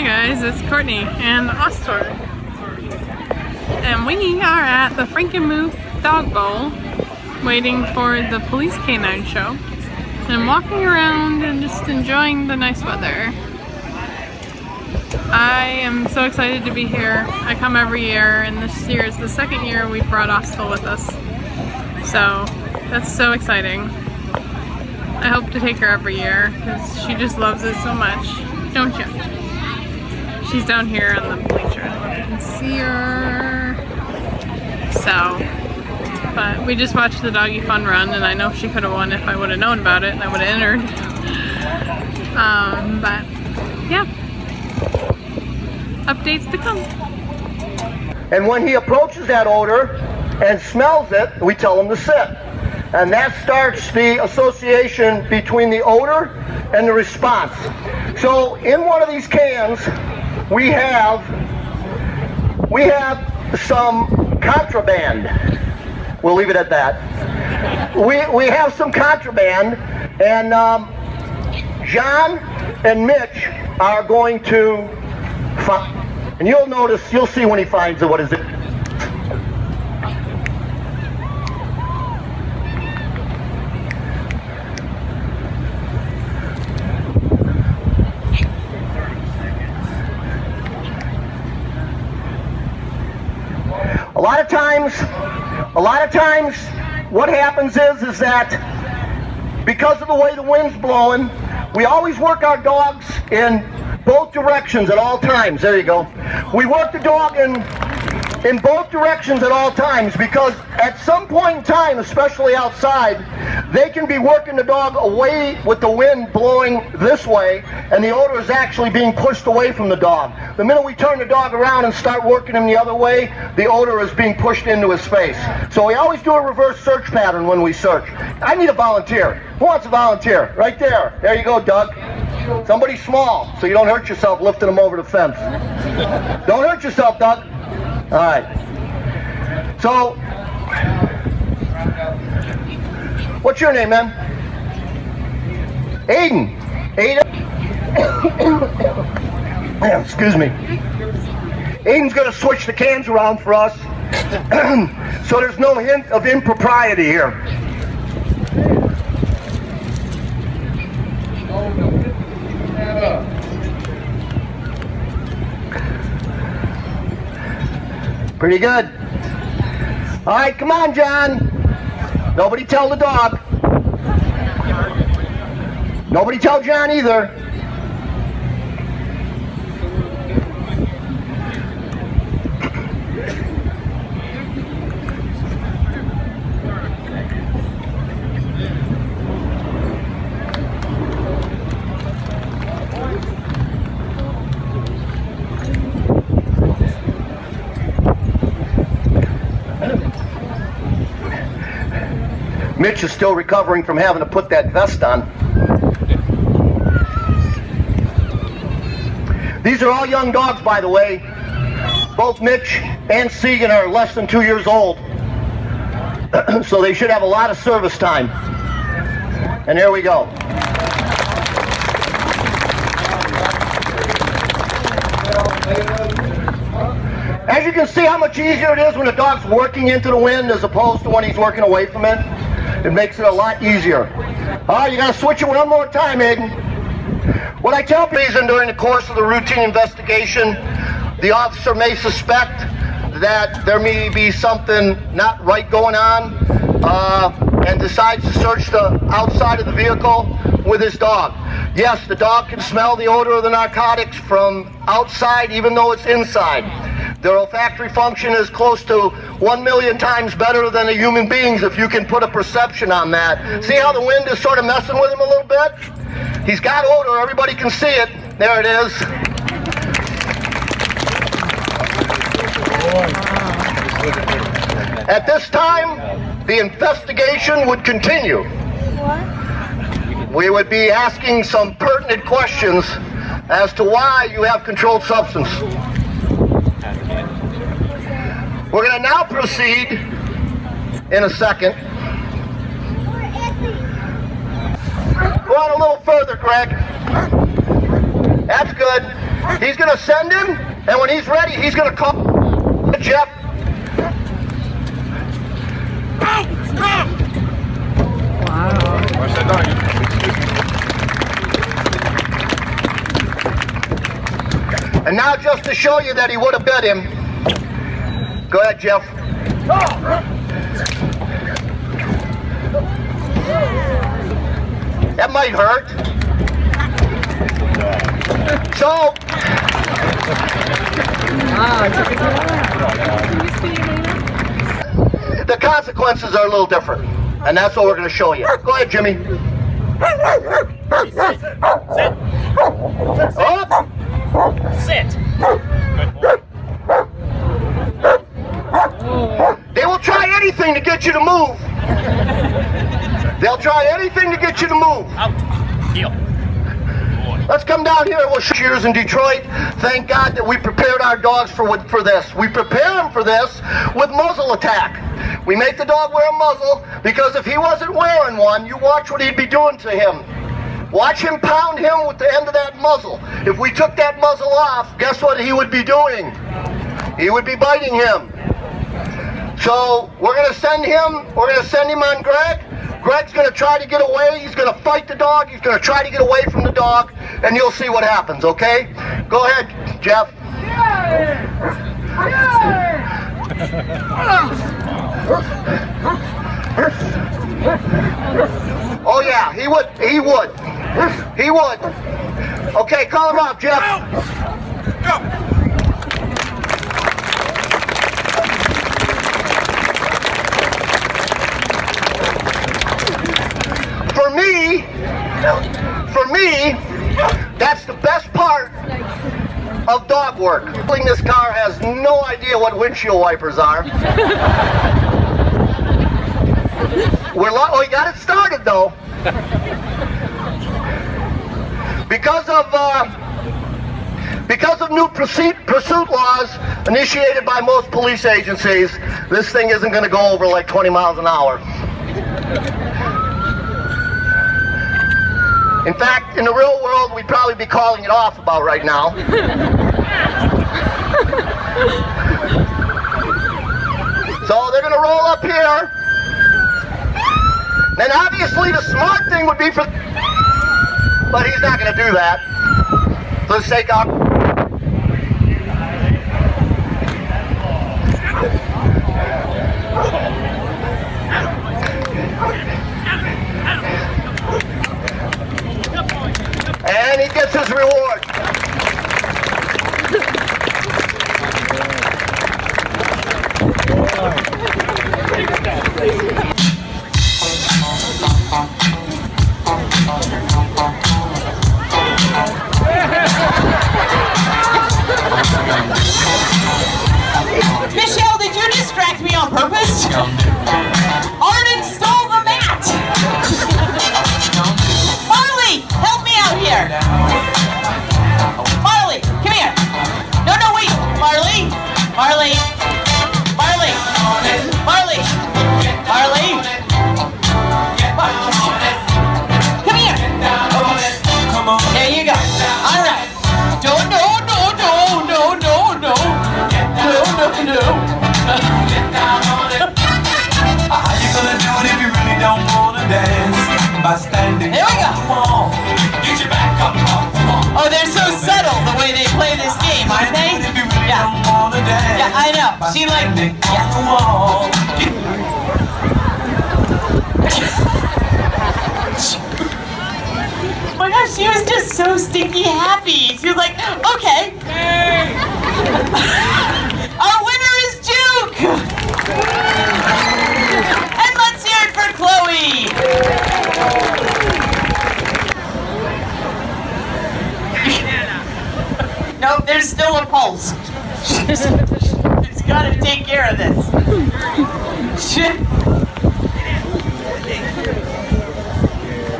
Hi guys, it's Courtney and Austell. And we are at the Frankenmuth Dog Bowl waiting for the police canine show. And I'm walking around and just enjoying the nice weather. I am so excited to be here. I come every year and this year is the second year we brought Austell with us. So that's so exciting. I hope to take her every year because she just loves it so much. Don't you? She's down here on the bleacher. I don't know if you can see her. So, but we just watched the doggy fun run and I know she could have won if I would have known about it and I would have entered. Um, but yeah, updates to come. And when he approaches that odor and smells it, we tell him to sit. And that starts the association between the odor and the response. So in one of these cans, we have we have some contraband. We'll leave it at that. We we have some contraband, and um, John and Mitch are going to find. And you'll notice, you'll see when he finds it. What is it? A lot of times, a lot of times, what happens is, is that because of the way the wind's blowing, we always work our dogs in both directions at all times. There you go. We work the dog in in both directions at all times because at some point in time, especially outside, they can be working the dog away with the wind blowing this way and the odor is actually being pushed away from the dog. The minute we turn the dog around and start working him the other way, the odor is being pushed into his face. So we always do a reverse search pattern when we search. I need a volunteer. Who wants a volunteer? Right there. There you go, Doug. Somebody small, so you don't hurt yourself lifting them over the fence. Don't hurt yourself, Doug. All right. So, what's your name, man? Aiden. Aiden. Excuse me. Aiden's going to switch the cans around for us, so there's no hint of impropriety here. Pretty good. All right, come on, John. Nobody tell the dog. Nobody tell John either. Mitch is still recovering from having to put that vest on. These are all young dogs, by the way. Both Mitch and Segan are less than two years old. so they should have a lot of service time. And here we go. As you can see how much easier it is when the dog's working into the wind as opposed to when he's working away from it. It makes it a lot easier. All right, you got to switch it one more time, Aiden. What I tell people during the course of the routine investigation, the officer may suspect that there may be something not right going on uh, and decides to search the outside of the vehicle with his dog. Yes, the dog can smell the odor of the narcotics from outside even though it's inside. Their olfactory function is close to one million times better than a human being's if you can put a perception on that. See how the wind is sort of messing with him a little bit? He's got odor, everybody can see it. There it is. At this time, the investigation would continue. We would be asking some pertinent questions as to why you have controlled substance. We're going to now proceed in a second. Go on a little further, Greg. That's good. He's going to send him, and when he's ready, he's going to call Jeff. And now just to show you that he would have bit him, go ahead, Jeff. That might hurt. So, the consequences are a little different. And that's what we're going to show you. Go ahead, Jimmy. Up. Sit. They will try anything to get you to move. They'll try anything to get you to move. Out. Let's come down here. We'll shoot years in Detroit. Thank God that we prepared our dogs for for this. We prepare them for this with muzzle attack. We make the dog wear a muzzle because if he wasn't wearing one, you watch what he'd be doing to him. Watch him pound him with the end of that muzzle. If we took that muzzle off, guess what he would be doing? He would be biting him. So we're going to send him, we're going to send him on Greg. Greg's going to try to get away. He's going to fight the dog. He's going to try to get away from the dog, and you'll see what happens, okay? Go ahead, Jeff. Oh yeah, he would. He would. He would. Okay, call him up, Jeff. For me, for me, that's the best part of dog work. This car has no idea what windshield wipers are. We're oh, you got it started though. Because of uh, because of new pursuit, pursuit laws initiated by most police agencies, this thing isn't going to go over like 20 miles an hour. In fact, in the real world, we'd probably be calling it off about right now. So they're going to roll up here. Then obviously the smart thing would be for, but he's not going to do that. For the sake of. And he gets his reward. Michelle, did you distract me on purpose? She like, the wall. Oh my gosh, she was just so stinky happy. She was like, okay. Our winner is Juke! And let's hear it for Chloe! nope, there's still a pulse. Gotta take care of this.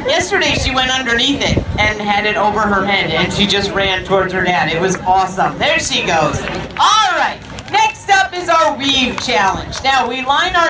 Yesterday she went underneath it and had it over her head and she just ran towards her dad. It was awesome. There she goes. All right. Next up is our weave challenge. Now we line our